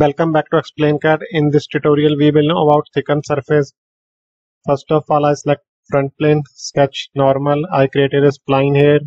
Welcome back to ExplainCAD. In this tutorial, we will know about thickened surface. First of all, I select front plane, sketch normal. I created a spline here.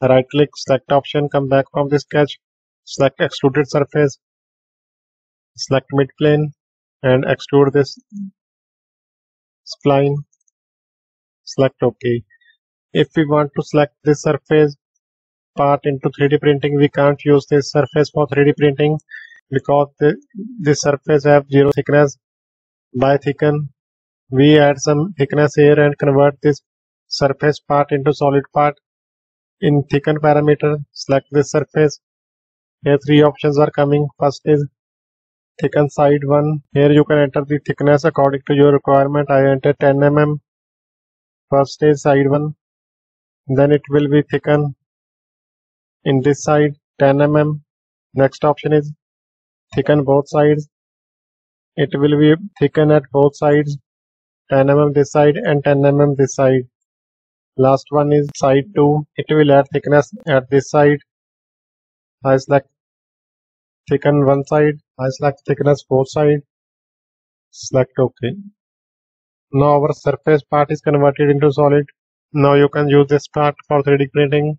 Right click, select option, come back from the sketch, select extruded surface, select mid plane and extrude this spline. Select OK. If we want to select this surface, part into 3D printing, we can't use this surface for 3D printing because the, surface have zero thickness. By thicken, we add some thickness here and convert this surface part into solid part. In thicken parameter, select this surface. Here three options are coming. First is thicken side 1. Here you can enter the thickness according to your requirement. I enter 10 mm. First is side 1. Then it will be thicken in this side 10 mm. Next option is thicken both sides. It will be thicken at both sides 10 mm this side and 10 mm this side. Last one is side 2 it will add thickness at this side. I select thicken one side I select thickness both side. Select OK now our surface part is converted into solid. Now you can use this part for 3D printing